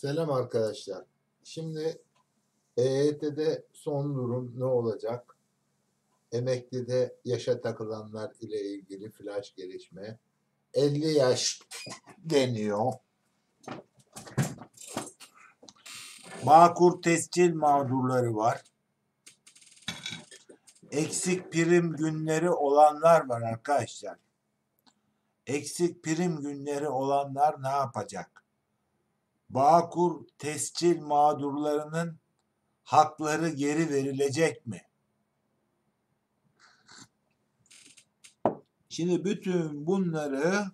Selam arkadaşlar. Şimdi EYT'de son durum ne olacak? Emeklide yaşa takılanlar ile ilgili flash gelişme. 50 yaş deniyor. Bağkur tescil mağdurları var. Eksik prim günleri olanlar var arkadaşlar. Eksik prim günleri olanlar ne yapacak? Bağkur tescil mağdurlarının hakları geri verilecek mi? Şimdi bütün bunları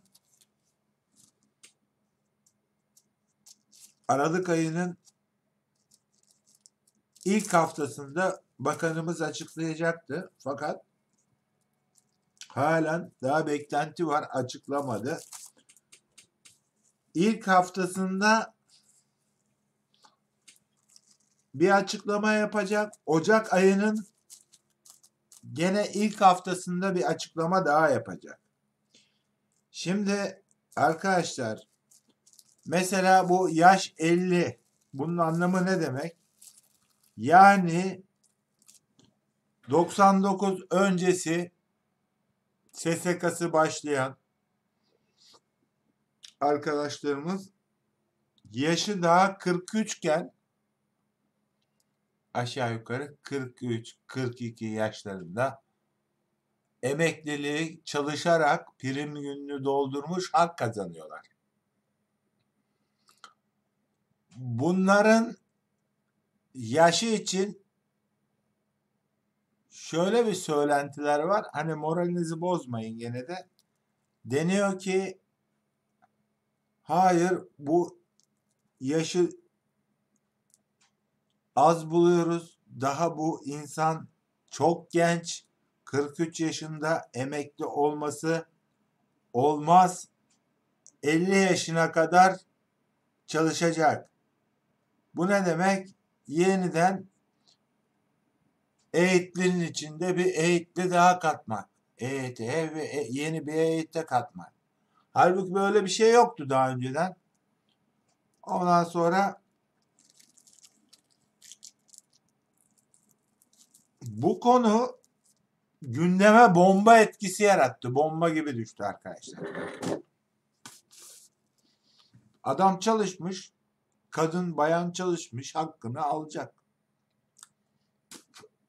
Aralık ayının ilk haftasında bakanımız açıklayacaktı. Fakat halen daha beklenti var açıklamadı. İlk haftasında bir açıklama yapacak. Ocak ayının gene ilk haftasında bir açıklama daha yapacak. Şimdi arkadaşlar mesela bu yaş 50 bunun anlamı ne demek? Yani 99 öncesi SSK'sı başlayan arkadaşlarımız yaşı daha 43 iken aşağı yukarı 43-42 yaşlarında emekliliği çalışarak prim gününü doldurmuş hak kazanıyorlar. Bunların yaşı için şöyle bir söylentiler var. Hani moralinizi bozmayın gene de. Deniyor ki hayır bu yaşı az buluyoruz. Daha bu insan çok genç. 43 yaşında emekli olması olmaz. 50 yaşına kadar çalışacak. Bu ne demek? Yeniden eğitlinin içinde bir eğitli daha katmak. EYT'ye ve e, yeni bir eğitte katmak. Halbuki böyle bir şey yoktu daha önceden. Ondan sonra bu konu gündeme bomba etkisi yarattı. Bomba gibi düştü arkadaşlar. Adam çalışmış, kadın bayan çalışmış, hakkını alacak.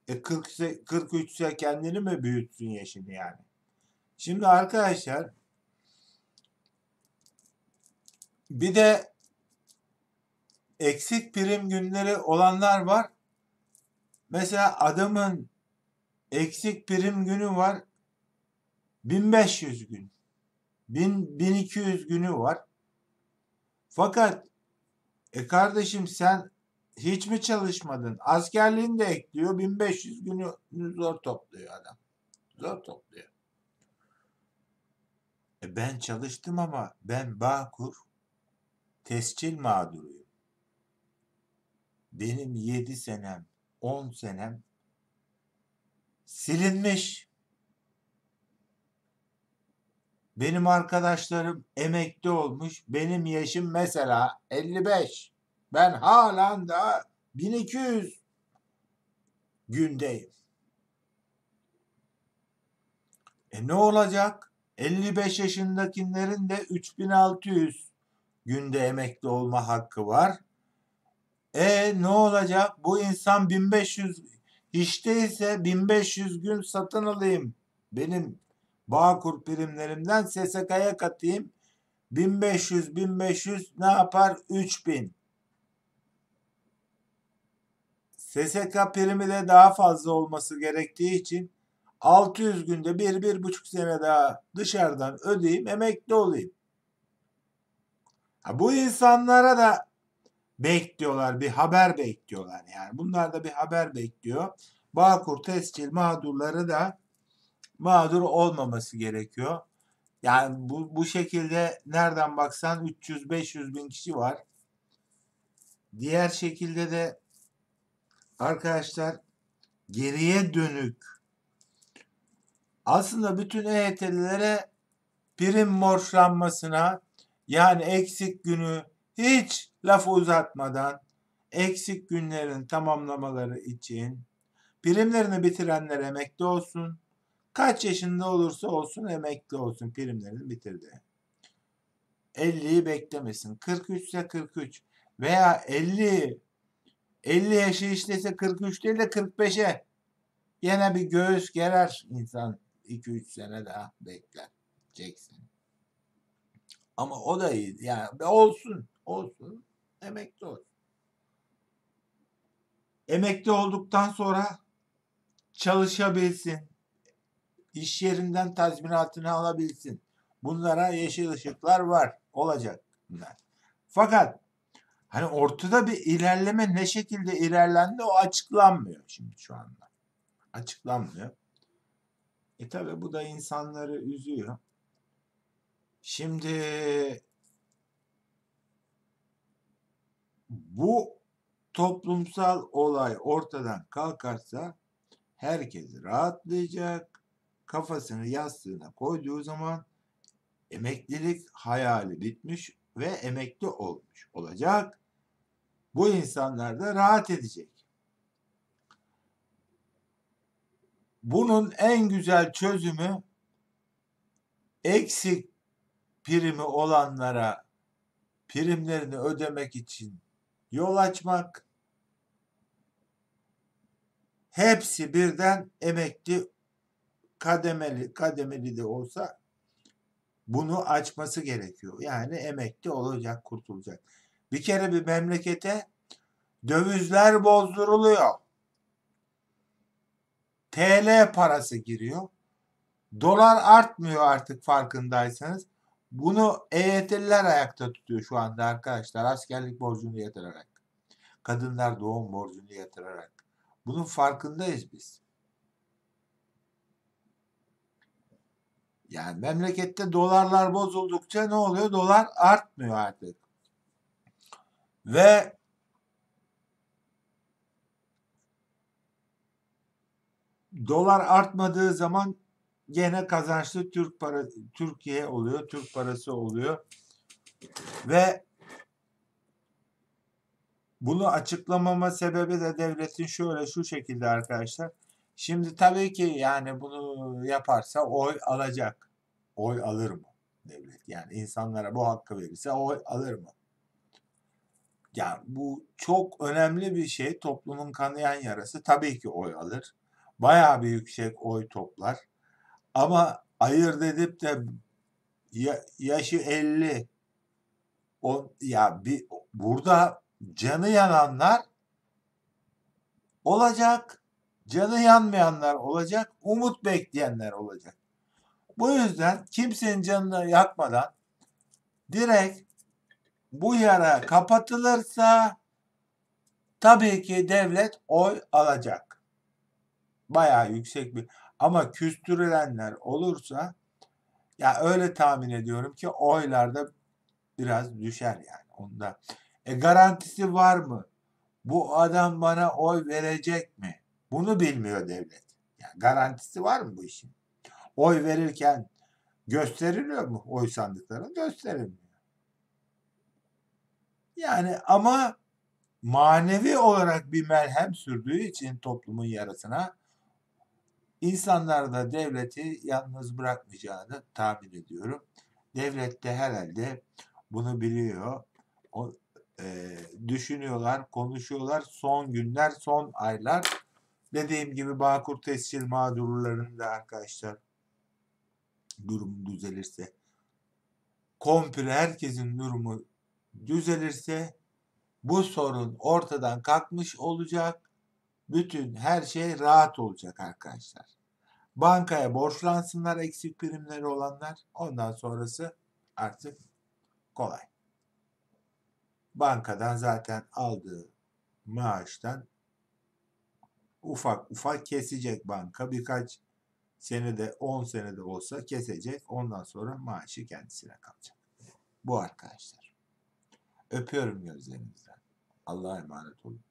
E 40 ise, 43 ise kendini mi büyütsün yaşını yani? Şimdi arkadaşlar bir de eksik prim günleri olanlar var. Mesela adamın eksik prim günü var 1500 gün. 1000, 1200 günü var. Fakat e kardeşim sen hiç mi çalışmadın? Askerliğini de ekliyor. 1500 günü zor topluyor adam. Zor topluyor. E ben çalıştım ama ben Bağkur tescil mağduruyum. Benim 7 senem, 10 senem silinmiş. Benim arkadaşlarım emekli olmuş. Benim yaşım mesela 55. Ben halen daha 1200 gündeyim. E ne olacak? 55 yaşındakilerin de 3600 günde emekli olma hakkı var. E ne olacak? Bu insan 1500 işteyse 1500 gün satın alayım. Benim Bağkur primlerimden SSK'ya katayım. 1500 1500 ne yapar? 3000. SSK primi de daha fazla olması gerektiği için 600 günde bir, bir buçuk sene daha dışarıdan ödeyeyim, emekli olayım. Ha, bu insanlara da bekliyorlar, bir haber bekliyorlar yani. Bunlar da bir haber bekliyor. Bağkur tescil mağdurları da mağdur olmaması gerekiyor. Yani bu, bu şekilde nereden baksan 300-500 bin kişi var. Diğer şekilde de arkadaşlar geriye dönük aslında bütün EYT'lilere prim borçlanmasına yani eksik günü hiç lafı uzatmadan eksik günlerin tamamlamaları için primlerini bitirenler emekli olsun. Kaç yaşında olursa olsun emekli olsun primlerini bitirdi. 50'yi beklemesin. 43 ise 43 veya 50 50 yaşı işlese 43 değil de 45'e yine bir göğüs gerer insan 2-3 sene daha bekleyeceksin. Ama o da iyi. Yani olsun. Olsun. Emekli olsun. Emekli olduktan sonra çalışabilsin. İş yerinden tazminatını alabilsin. Bunlara yeşil ışıklar var. Olacak bunlar. Fakat hani ortada bir ilerleme ne şekilde ilerlendi o açıklanmıyor şimdi şu anda. Açıklanmıyor. E tabi bu da insanları üzüyor. Şimdi bu toplumsal olay ortadan kalkarsa herkes rahatlayacak. Kafasını yastığına koyduğu zaman emeklilik hayali bitmiş ve emekli olmuş olacak. Bu insanlar da rahat edecek. Bunun en güzel çözümü eksik primi olanlara primlerini ödemek için yol açmak. Hepsi birden emekli kademeli kademeli de olsa bunu açması gerekiyor. Yani emekli olacak, kurtulacak. Bir kere bir memlekete dövizler bozduruluyor. TL parası giriyor. Dolar artmıyor artık farkındaysanız. Bunu EYT'liler ayakta tutuyor şu anda arkadaşlar. Askerlik borcunu yatırarak. Kadınlar doğum borcunu yatırarak. Bunun farkındayız biz. Yani memlekette dolarlar bozuldukça ne oluyor? Dolar artmıyor artık. Ve dolar artmadığı zaman gene kazançlı Türk para Türkiye oluyor, Türk parası oluyor. Ve bunu açıklamama sebebi de devletin şöyle şu şekilde arkadaşlar. Şimdi tabii ki yani bunu yaparsa oy alacak. Oy alır mı devlet? Yani insanlara bu hakkı verirse oy alır mı? Yani bu çok önemli bir şey. Toplumun kanayan yarası tabii ki oy alır. Bayağı bir yüksek oy toplar. Ama ayırt edip de ya, yaşı 50 o ya bir burada canı yananlar olacak. Canı yanmayanlar olacak. Umut bekleyenler olacak. Bu yüzden kimsenin canını yakmadan direkt bu yara kapatılırsa tabii ki devlet oy alacak. Bayağı yüksek bir ama küstürülenler olursa ya öyle tahmin ediyorum ki oylarda biraz düşer yani onda. E garantisi var mı? Bu adam bana oy verecek mi? Bunu bilmiyor devlet. Yani garantisi var mı bu işin? Oy verirken gösteriliyor mu oy sandıkları? Gösterilmiyor. Yani ama manevi olarak bir merhem sürdüğü için toplumun yarasına insanlar da devleti yalnız bırakmayacağını tahmin ediyorum. Devlet de herhalde bunu biliyor. O, e, düşünüyorlar, konuşuyorlar. Son günler, son aylar. Dediğim gibi Bağkur tescil mağdurlarının da arkadaşlar durumu düzelirse komple herkesin durumu düzelirse bu sorun ortadan kalkmış olacak. Bütün her şey rahat olacak arkadaşlar. Bankaya borçlansınlar eksik primleri olanlar. Ondan sonrası artık kolay. Bankadan zaten aldığı maaştan ufak ufak kesecek banka. Birkaç senede 10 senede olsa kesecek. Ondan sonra maaşı kendisine kalacak. Bu arkadaşlar. Öpüyorum gözlerinizden. Allah'a emanet olun.